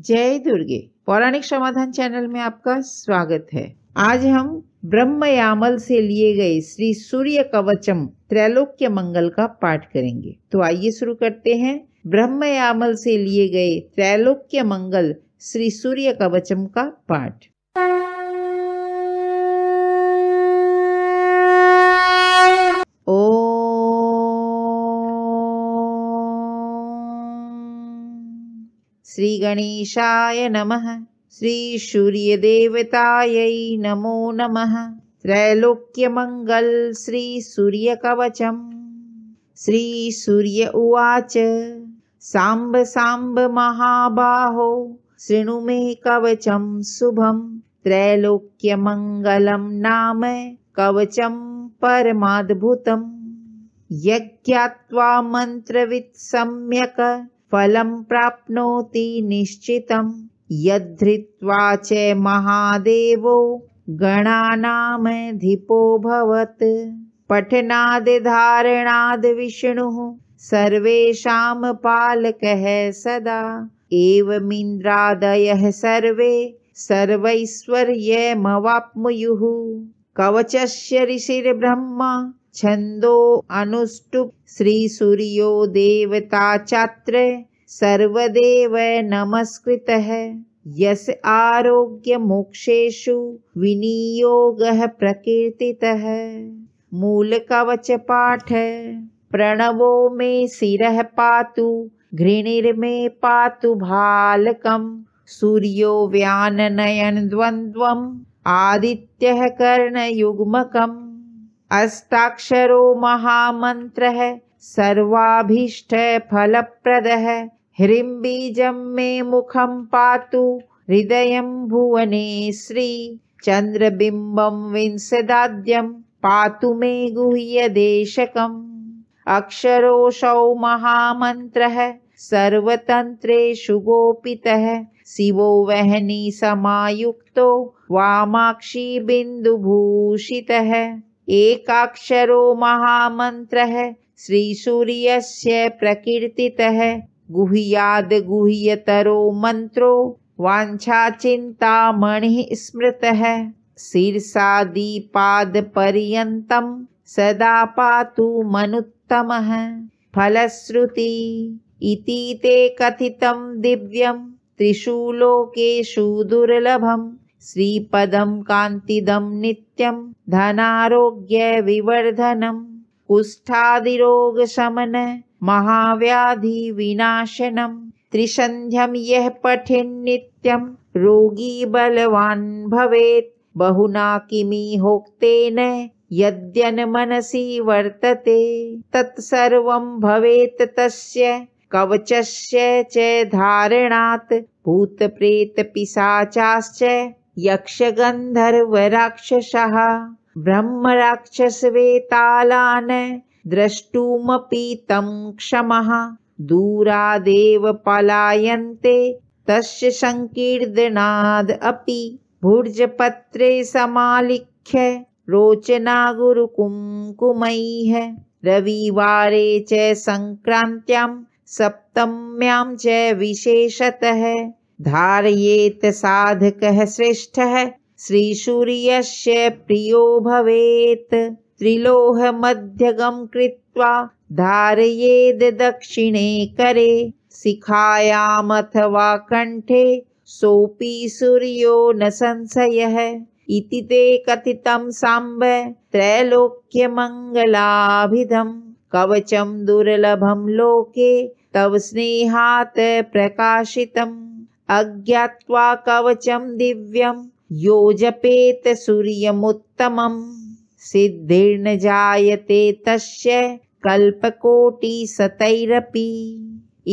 जय दुर्गे। पौराणिक समाधान चैनल में आपका स्वागत है। आज हम ब्रह्मयामल से लिए गए श्री सूर्य कवचम त्रैलोक्य मंगल का पाठ करेंगे। तो आइए शुरू करते हैं। ब्रह्मयामल से लिए गए त्रैलोक्य मंगल श्री सूर्य कवचम का पाठ। श्रीगणेशाय नमः। श्रीसूर्यदेवतायै नमो नमः। त्रैलोक्यमङ्गल श्रीसूर्यकवचम् श्रीसूर्य उवाच। साम्ब साम्ब महाबाहो शृणु मे कवचं शुभं। त्रैलोक्यमङ्गलं नाम कवचं परमाद्भुतम् यज्ञात्वा मन्त्रवित् सम्यक् फलं प्राप्नोति निश्चितं। यद्धृत्वा च महादेवो गणानामधिपोऽभवत् पठनादिधारणाद्विष्णुः सर्वेषां पालकः सदा। एवमिन्द्रादयः सर्वे सर्वैश्वर्यमवाप्नुयुः कवचस्य ऋषिर्ब्रह्मा, छन्दो अनुष्टुप्। श्रीसूर्यो देवता चात्र। सर्वदेव नमस्कृतः। यस आरोग्यमोक्षेषु विनियोगः प्रकीर्तितः। मूलकवचपाठ। प्रणवो मे शिरः पातु घृणिर्मे पातु भालकम् सूर्यो व्याननयनद्वन्द्वम् आदित्यः कर्णयुग्मकम्। अष्टाक्षरो महामन्त्रः सर्वाभीष्टफलप्रदः ह्रीं बीजं मे मुखं पातु हृदयं भुवने श्री चन्द्रबिम्बं विंशदाद्यं पातु मे गुह्यदेशकम् अक्षरोऽसौ महामन्त्रः सर्वतन्त्रेषु गोपितः शिवो वह्नि समायुक्तो वामाक्षी बिन्दुभूषितः। एकाक्षरो महामन्त्रः श्रीसूर्यस्य प्रकीर्तितः गुह्याद्गुह्यतरो मन्त्रो वाञ्छाचिन्तामणिः स्मृतः शीर्षादिपादपर्यन्तं सदा पातु मनुत्तमः। फलश्रुति इति ते कथितं दिव्यं त्रिषु लोकेषु दुर्लभम् श्रीपदं कान्तिदं नित्यं धनारोग्यविवर्धनं कुष्ठादिरोगशमन महाव्याधिविनाशनं त्रिसन्ध्यं यः पठेन्नित्यं रोगी बलवान् भवेत्। बहुना किमिहोक्तेन यद्यन्मनसि वर्तते। तत्सर्वं भवेत् तस्य कवचस्य च धारणात्। भूतप्रेतपिशाचाश्च यक्षगन्धर्वराक्षसः ब्रह्मराक्षसवेतालान् द्रष्टुमपि तं क्षमः दूरादेव पलायन्ते तस्य सङ्कीर्तनाद् अपि। भुर्जपत्रे समालिख्य रोचना गुरुकुङ्कुमैः रविवारे च सङ्क्रान्त्यां सप्तम्यां च विशेषतः धारयेत् साधकः श्रेष्ठः श्रीसूर्यस्य प्रियो भवेत्। त्रिलोहमध्यगं कृत्वा धारयेद् दक्षिणे करे। शिखायामथवा कण्ठे सोऽपि सूर्यो न संशयः। इति ते कथितं साम्ब त्रैलोक्यमङ्गलाभिधं कवचं दुर्लभं लोके तव स्नेहात् प्रकाशितम्। अज्ञात्वा कवचं दिव्यं यो जपेत सूर्यमुत्तमं सिद्धिर्न जायते तस्य कल्पकोटिशतैरपि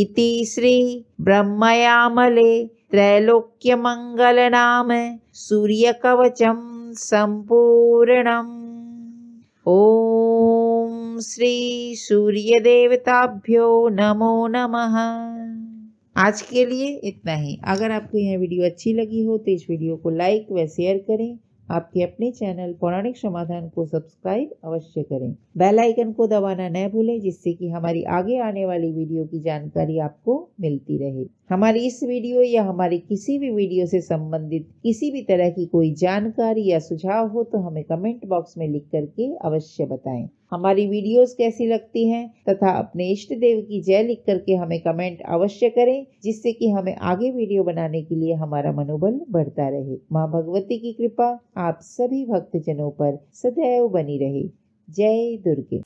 इति श्रीब्रह्मयामले त्रैलोक्यमङ्गलनाम सूर्यकवचं सम्पूर्णम्। ॐ श्रीसूर्यदेवताभ्यो नमो नमः आज के लिए इतना ही। अगर आपको यह वीडियो अच्छी लगी हो तो इस वीडियो को लाइक व शेयर करें। आपके अपने चैनल पौराणिक समाधान को सब्सक्राइब अवश्य करें। बेल आइकन को दबाना न भूलें, जिससे कि हमारी आगे आने वाली वीडियो की जानकारी आपको मिलती रहे। हमारी इस वीडियो या हमारी किसी भी वीडियो से संबंधित किसी भी तरह की कोई जानकारी या सुझाव हो तो हमें कमेंट बॉक्स में लिख करके अवश्य बताएँ। हमारी वीडियोस कैसी लगती हैं, तथा अपने इष्ट देव की जय लिख करके हमें कमेंट अवश्य करें, जिससे कि हमें आगे वीडियो बनाने के लिए हमारा मनोबल बढ़ता रहे। माँ भगवती की कृपा आप सभी भक्तजनों पर सदैव बनी रहे। जय दुर्गे।